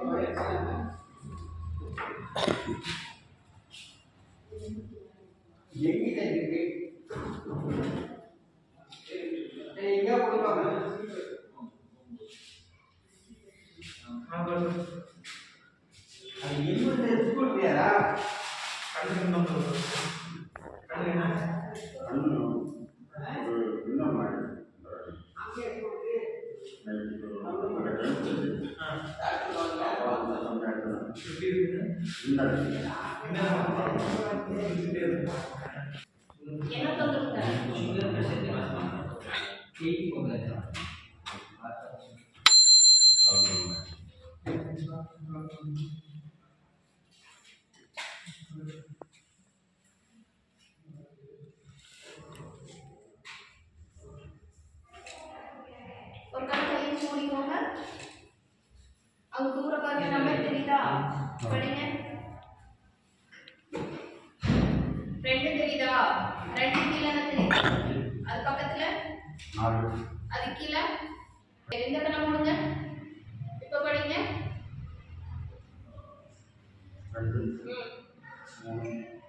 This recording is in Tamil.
அது என்ன தெரிஞ்சுக்கொள்றியாரா கடன் Por tanto, kita un அவங்க தூர பாருங்க நம்ம தெரியுதா படிங்க ரெண்டு தெரியுதா ரெண்டு கீழே தெரியுது அது பக்கத்துல அது கீழே எந்த கண்ணை மூடுங்க இப்ப படிங்க ரெண்டு மூணு